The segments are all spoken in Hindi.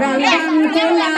让让 chơi.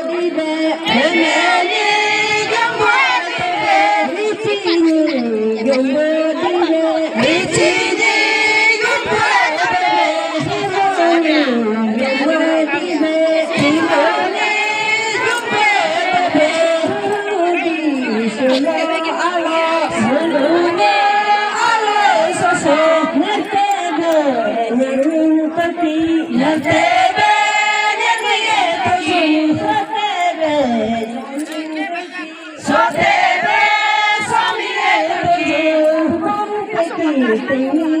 马上赢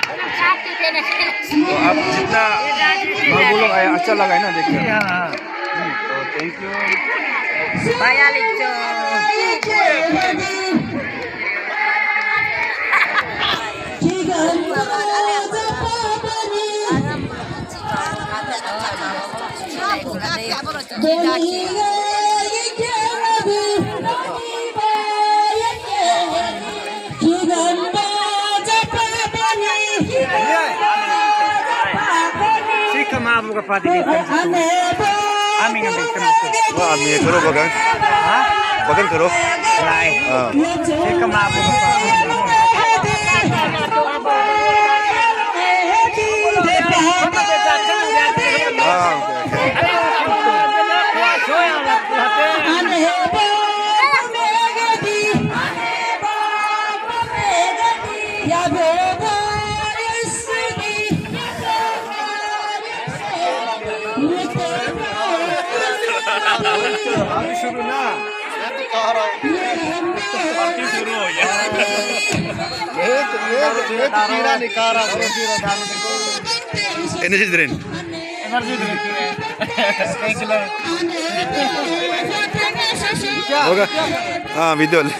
तो आप जितना बाबू लोग आया अच्छा लगा है ना देखिए हाँ तो थैंक यू Sika maabuka ಸಾಮಗ್ರ ಪ್ರಾತಿನಿಧ್ಯ ಹಾ कीड़ा निकाल रहा है एनर्जी एक होगा हाँ वीडियो ले।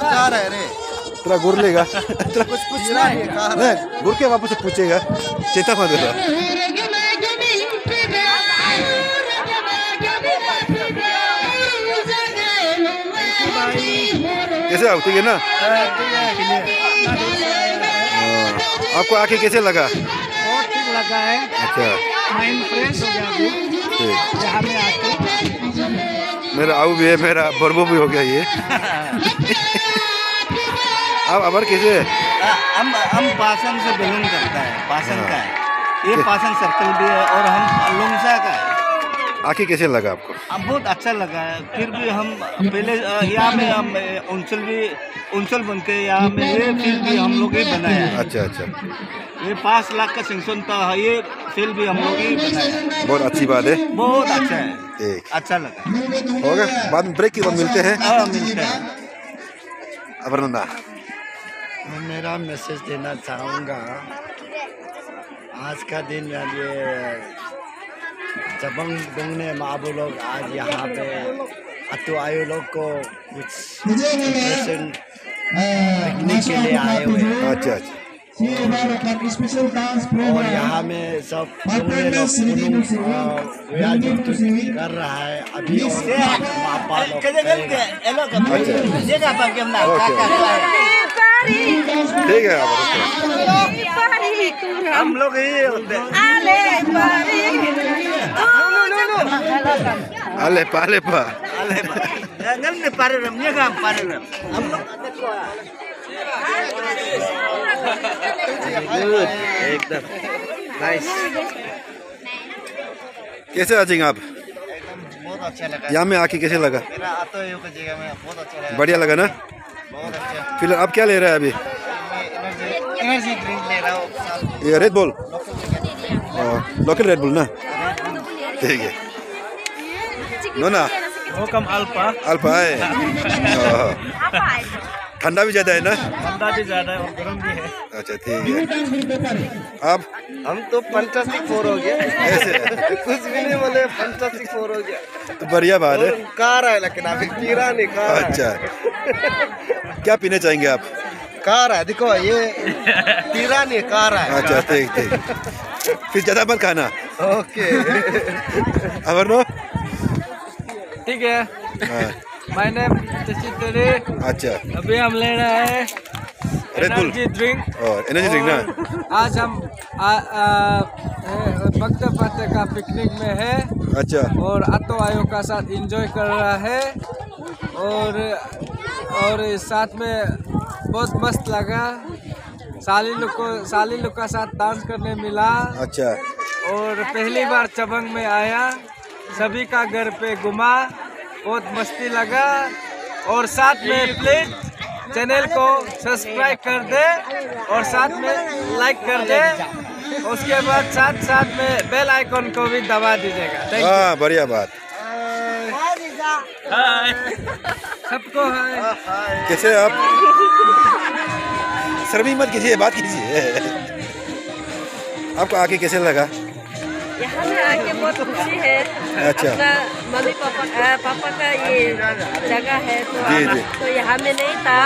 कहाँ रह रे तेरा गुर लेगा तेरा कुछ है नहीं गुर के वापस पूछेगा चेता मत कैसे आप? ठीक है ना? हाँ, आपको आके कैसे लगा? बहुत ठीक लगा है। अच्छा। माइंड फ्रेश हो गया में आके। मेरा आऊ भी है मेरा बर्बो भी हो गया ये। आप अबर कैसे हम हम पासन से बिलोंग करता है पासन हाँ। का है। ये पासन सर्कल भी है और हम लोमसा का है। आके कैसे लगा आपको? अब बहुत अच्छा लगा। है फिर भी हम पहले यहाँ में हम उनसल भी उनसल बन के यहाँ में ये फ़ील्ड भी हम लोग ही बनाया है अच्छा अच्छा। ये पाँच लाख का सेंक्शन था ये फ़ील्ड भी हम लोग ही बनाया है बहुत अच्छी बात है। बहुत अच्छा है। ठीक। अच्छा लगा। होगा बाद में ब्रेक के बाद मिलते हैं। हाँ मिलता है। अबरनंदा मैं मेरा मैसेज देना चाहूँगा। आज का दिन ये जबंग बुंगने माबू लोग आज यहाँ पे अतु आयु लोग को कुछ देखने के लिए आए हुए हैं। अच्छा अच्छा। और यहाँ में सब कर रहा है। अभी। ठीक है अब हम लोग ही होते हैं। अले पाले पा। Jangan di parem, dia kan parem. हम लोग एकदम। नाइस कैसे अचिंग आप? बहुत अच्छा लगा। यहाँ में आके कैसे लगा? मेरा आतो है की जगह में बहुत अच्छा लगा। बढ़िया लगा ना? बहुत अच्छा। फिर अब क्या ले रहे हैं अभी? एनर्जी ड्रिंक ले रहा हूँ ये Red Bull local Red Bull ना? ठीक है। नो ना? वो कम अल्पा अल्फ़ा है। ठंडा भी ज़्यादा है ना? ठंडा भी ज़्यादा है और गर्म भी है। अच्छा ठीक है। आप? हम तो फंटास्टिक फोर हो गए। ऐसे। कुछ भी नहीं बोले फंटास्टिक फोर हो गया। तो बढ़िया बात है। कार है लेकिन अभी पीरा नहीं कार अच्छा। क्या पीने चाहेंगे आप? कार है देखो ये पीरा नहीं कार है। अच्छा ठीक ठीक। फिर ज़्यादा मत खाना। ओके। अमरनो ठीक है। हाँ, माय नेम तेरे अच्छा। अभी हम ले रहे हैं एनर्जी ड्रिंक और एनर्जी ड्रिंक ना? आज हम भक्त पाते का पिकनिक में है। अच्छा। और आतो आयो का साथ एंजॉय कर रहा है। और और साथ में बहुत मस्त लगा। साली लोग को साली लोग का साथ डांस करने मिला। अच्छा। और पहली बार चबंग में आया। सभी का घर पे घुमा। बहुत मस्ती लगा। और साथ में प्लीज़ चैनल को सब्सक्राइब कर दे। और साथ में लाइक कर दे। उसके बाद साथ साथ में बेल आइकन को भी दबा दीजिएगा। हाँ बढ़िया बात। सबको हाय कैसे आप? शर्मी मत कीजिए बात कीजिए। आपको आके कैसे लगा? यहाँ में आके बहुत खुशी है। अच्छा। मम्मी पापा पापा का ये जगह है तो जी, जी। तो यहाँ में नहीं था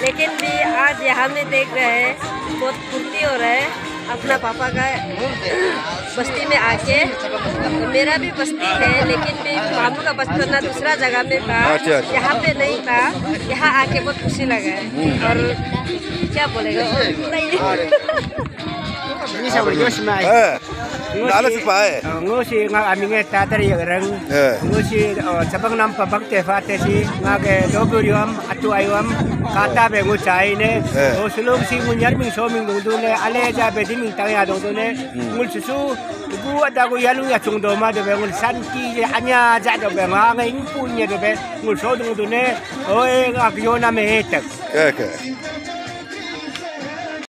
लेकिन भी आज यहाँ में देख रहे हैं बहुत फुर्ती हो रहा है अपना पापा का। बस्ती में आके मेरा भी बस्ती है लेकिन मैं मामू का बचपना दूसरा जगह में था अच्छा, अच्छा। यहाँ पे नहीं था यहाँ आके बहुत खुशी लगा है। और क्या बोलेगा? ni sama ngos mai. Ha. Nak lepas pai. Ngos ngak aming eta tadi ya reng. Ngos nam pabak te fa si ngak ke dobur yom atu ayam, kata be ngos ai ne. Eh. Oh, ngos lu si munyar ming so ming dung dung ne ale ja be di ming tang ya dung ne. Hmm. Ngul susu bu ada ku yalu ya chung do ma de be ngul san ki anya ja do be ma ngai pun ye ya de be ngul so dung ne. Oi ngak yo na me hetak. Ya eh, ka.